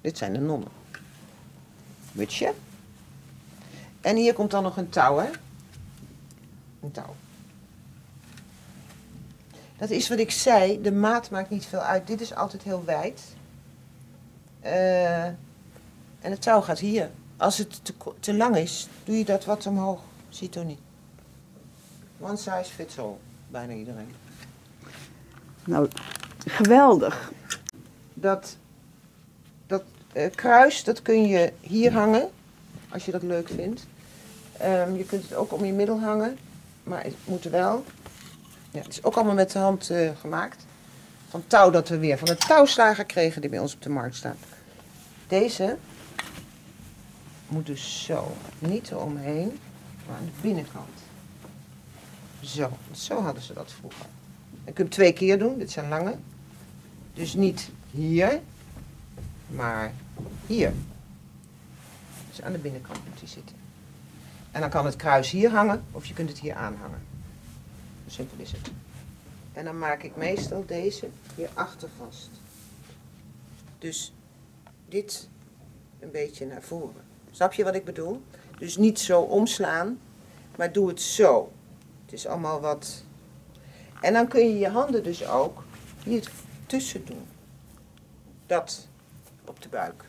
Dit zijn de nonnen. Mutsje. En hier komt dan nog een touw, hè? Een touw. Dat is wat ik zei, de maat maakt niet veel uit. Dit is altijd heel wijd. Eh, en het touw gaat hier. Als het te, te lang is, doe je dat wat omhoog. Ziet u niet. One size fits all. Bijna iedereen. Nou, geweldig. Dat, dat eh, kruis, dat kun je hier hangen. Als je dat leuk vindt. Ehm, je kunt het ook om je middel hangen. Maar het moet wel. Ja, het is ook allemaal met de hand eh, gemaakt. Van touw dat we weer van de touwslager kregen die bij ons op de markt staat. Deze moet dus zo. Niet eromheen, maar aan de binnenkant. Zo. Zo hadden ze dat vroeger. Je kunt hem twee keer doen. Dit zijn lange. Dus niet hier, maar hier. Dus aan de binnenkant moet die zitten. En dan kan het kruis hier hangen of je kunt het hier aanhangen. Simpel is het. En dan maak ik meestal deze hier achter vast. Dus dit een beetje naar voren. Snap je wat ik bedoel? Dus niet zo omslaan, maar doe het zo. Het is allemaal wat. En dan kun je je handen dus ook hier tussen doen. Dat op de buik.